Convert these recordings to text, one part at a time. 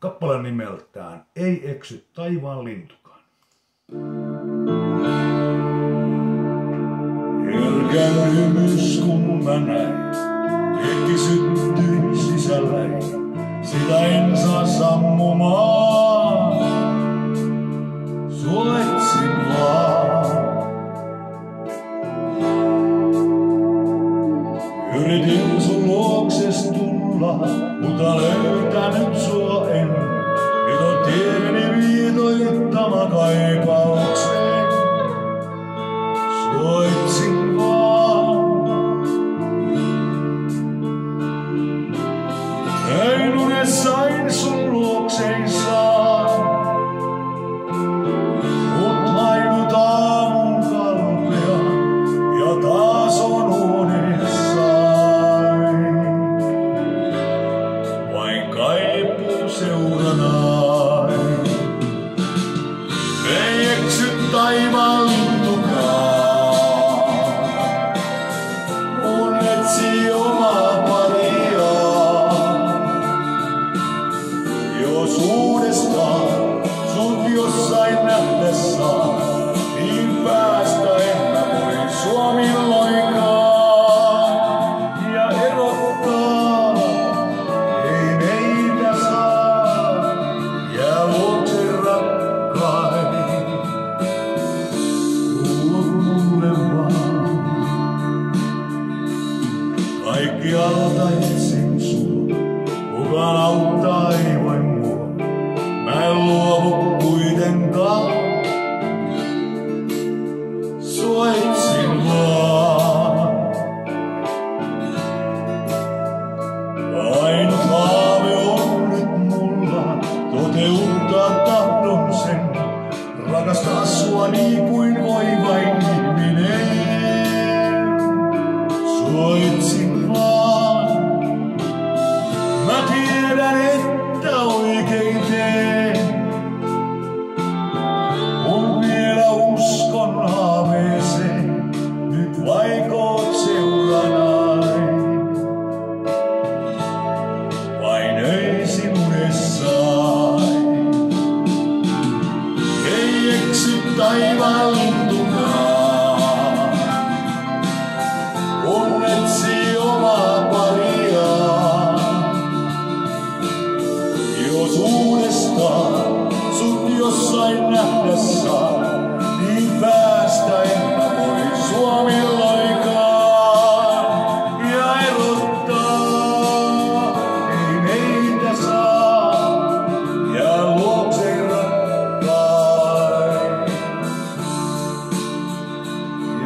kappale nimeltään Ei eksy taivaan lintukaan. Jyrkän hymys kun mä näin, hetki syttyi sisälläni, sitä en saa sammumaan. Suletsin vaan. Yritin sun luokses tulla mutta löytänyt sua en. Nyt on tieni Daiva. vaan tahdon sen. Rakastaa sua niin kuin voi vain ihminen. Sua itse eksy taivaan tuntumaan.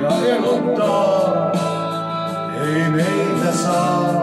ja elottaa. Ei meitä saa